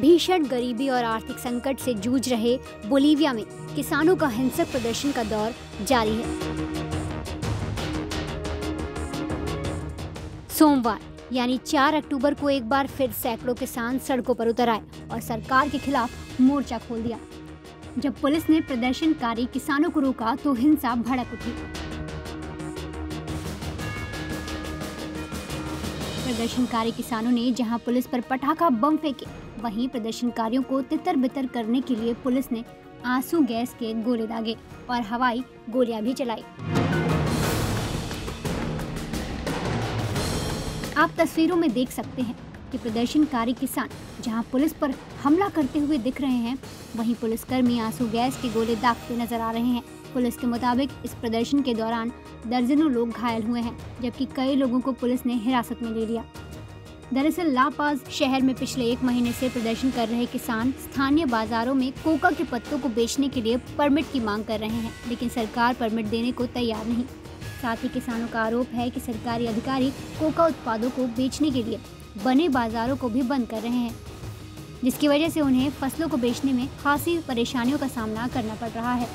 भीषण गरीबी और आर्थिक संकट से जूझ रहे बोलीविया में किसानों का हिंसक प्रदर्शन का दौर जारी है। सोमवार, यानी 4 अक्टूबर को एक बार फिर सैकड़ों किसान सड़कों पर उतर आए और सरकार के खिलाफ मोर्चा खोल दिया। जब पुलिस ने प्रदर्शनकारी किसानों को रोका तो हिंसा भड़क उठी। प्रदर्शनकारी किसानों ने जहाँ पुलिस पर पटाखा बम फेंके, वहीं प्रदर्शनकारियों को तितर बितर करने के लिए पुलिस ने आँसू गैस के गोले दागे और हवाई गोलियाँ भी चलाई। आप तस्वीरों में देख सकते हैं कि प्रदर्शनकारी किसान जहाँ पुलिस पर हमला करते हुए दिख रहे हैं, वहीं पुलिसकर्मी आँसू गैस के गोले दागते नज़र आ रहे हैं। पुलिस के मुताबिक इस प्रदर्शन के दौरान दर्जनों लोग घायल हुए हैं, जबकि कई लोगों को पुलिस ने हिरासत में ले लिया। दरअसल, लापाज शहर में पिछले एक महीने से प्रदर्शन कर रहे किसान स्थानीय बाजारों में कोका के पत्तों को बेचने के लिए परमिट की मांग कर रहे हैं, लेकिन सरकार परमिट देने को तैयार नहीं। साथ ही किसानों का आरोप है कि सरकारी अधिकारी कोका उत्पादों को बेचने के लिए बने बाजारों को भी बंद कर रहे हैं, जिसकी वजह से उन्हें फ़सलों को बेचने में खासी परेशानियों का सामना करना पड़ रहा है।